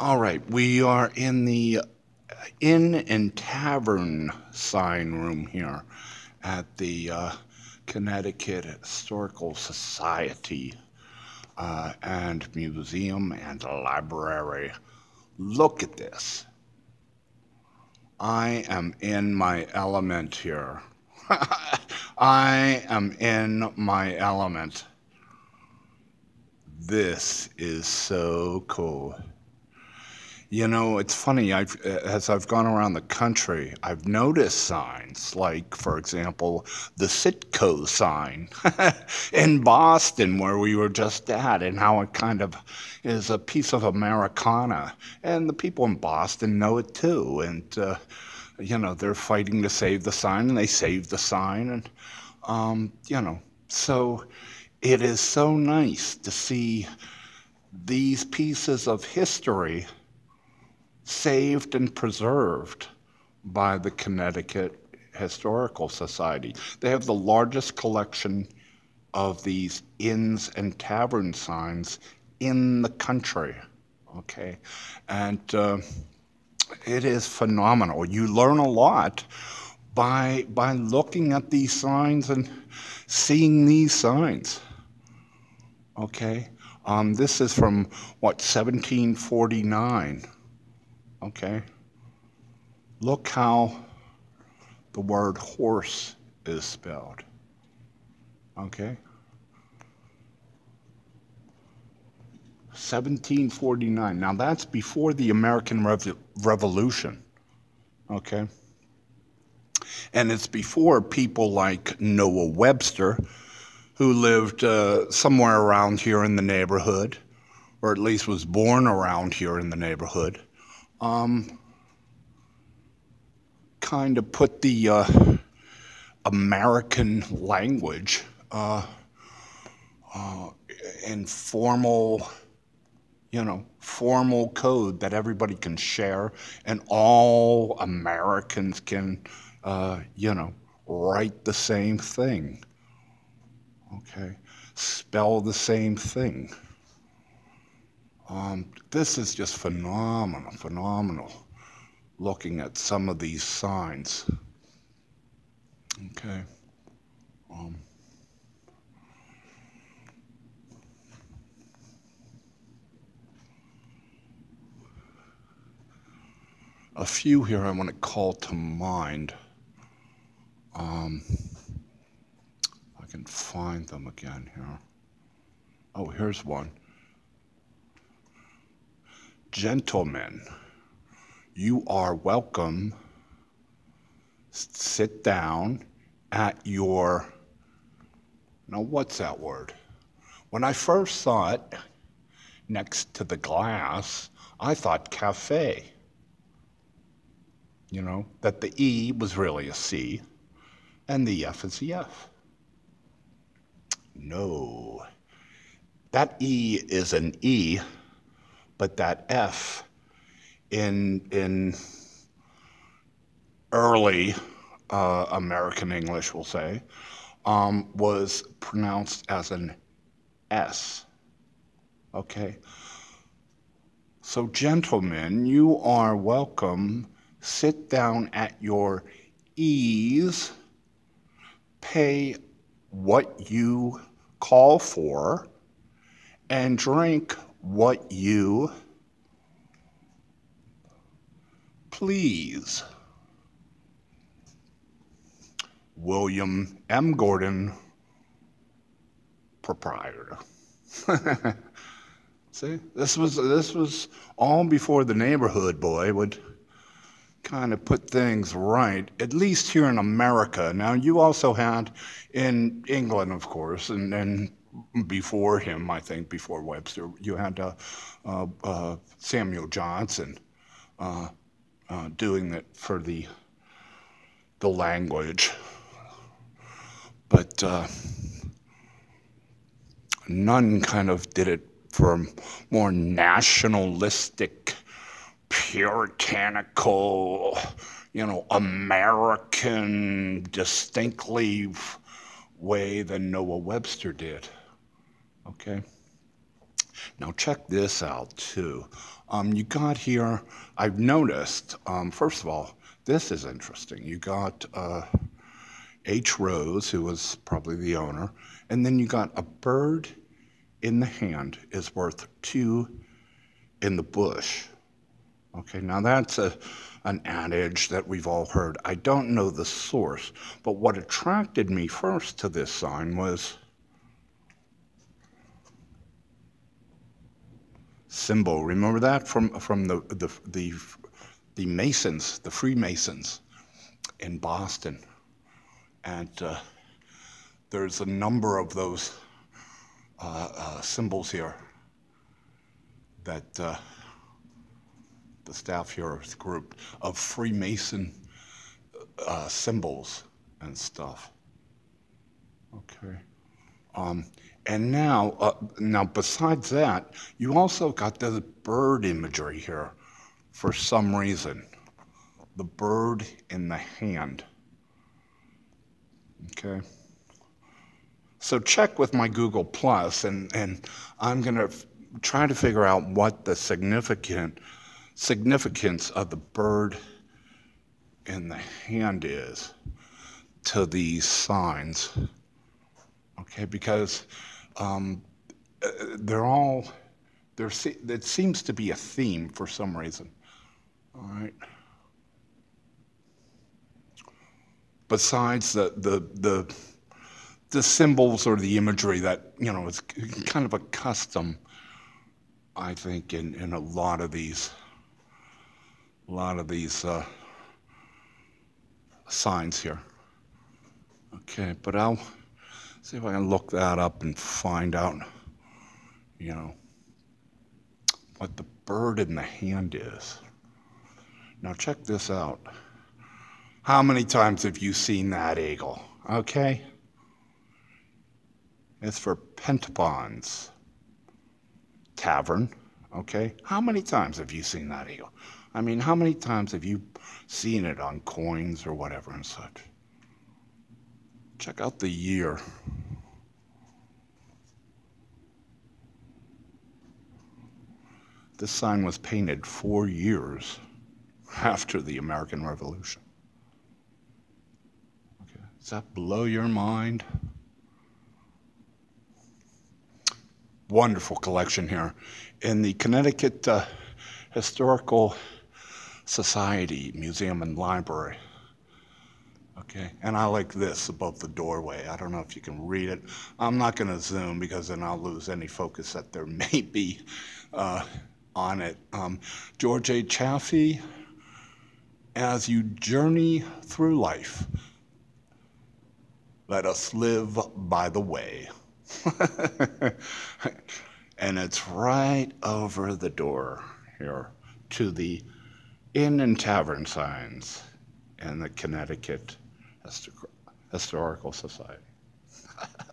All right, we are in the Inn and Tavern sign room here at the uh, Connecticut Historical Society uh, and Museum and Library. Look at this. I am in my element here. I am in my element. This is so cool. You know, it's funny. I've, as I've gone around the country, I've noticed signs like, for example, the Citgo sign in Boston, where we were just at, and how it kind of is a piece of Americana. And the people in Boston know it too. And, uh, you know, they're fighting to save the sign, and they saved the sign. And, um, you know, so it is so nice to see these pieces of history saved and preserved by the Connecticut Historical Society. They have the largest collection of these inns and tavern signs in the country. Okay, and uh, it is phenomenal. You learn a lot by by looking at these signs and seeing these signs. Okay, um, this is from what 1749. Okay? Look how the word horse is spelled. Okay? 1749. Now that's before the American Rev Revolution. Okay? And it's before people like Noah Webster, who lived uh, somewhere around here in the neighborhood, or at least was born around here in the neighborhood um, kind of put the uh, American language uh, uh, in formal, you know, formal code that everybody can share and all Americans can, uh, you know, write the same thing. Okay, spell the same thing. Um, this is just phenomenal, phenomenal looking at some of these signs. Okay. Um, a few here I want to call to mind. Um, I can find them again here. Oh, here's one. Gentlemen, you are welcome. Sit down at your. Now, what's that word? When I first saw it next to the glass, I thought cafe. You know, that the E was really a C and the F is the F. No. That E is an E but that F in, in early uh, American English, we'll say, um, was pronounced as an S. Okay? So, gentlemen, you are welcome. Sit down at your ease, pay what you call for, and drink what you please. William M. Gordon, proprietor. See, this was this was all before the neighborhood boy would kind of put things right, at least here in America. Now, you also had in England, of course, and, and before him, I think, before Webster, you had uh, uh, uh Samuel Johnson uh, doing it for the the language, but none kind of did it for a more nationalistic, puritanical, you know, American, distinctly way than Noah Webster did. Okay? Now check this out too. Um, you got here, I've noticed, um, first of all, this is interesting. You got uh, H. Rose, who was probably the owner, and then you got a bird in the hand is worth two in the bush. Okay, now that's a, an adage that we've all heard. I don't know the source, but what attracted me first to this sign was symbol. Remember that from from the the the, the Masons, the Freemasons in Boston, and uh, there's a number of those uh, uh, symbols here that uh, the staff here is grouped of Freemason uh, symbols and stuff. Okay. Um, and now, uh, now besides that, you also got the bird imagery here for some reason. The bird in the hand. Okay. So check with my Google Plus, and, and I'm going to try to figure out what the significant significance of the bird in the hand is to these signs. Okay, because um, they're all there. It seems to be a theme for some reason. All right. Besides the the the the symbols or the imagery that you know is kind of a custom, I think, in in a lot of these a lot of these uh, signs here. Okay, but I'll see if I can look that up and find out, you know, what the bird in the hand is. Now check this out. How many times have you seen that eagle? Okay? It's for Pentabon's Tavern. Okay? How many times have you seen that eagle? I mean, how many times have you seen it on coins or whatever and such? Check out the year. This sign was painted four years after the American Revolution. Okay. Does that blow your mind? Wonderful collection here. In the Connecticut uh, Historical Society Museum and Library. Okay, and I like this above the doorway. I don't know if you can read it. I'm not going to zoom because then I'll lose any focus that there may be uh, on it. Um, George A. Chaffee, as you journey through life, let us live by the way. and it's right over the door here to the inn and tavern signs in the Connecticut Historical Society.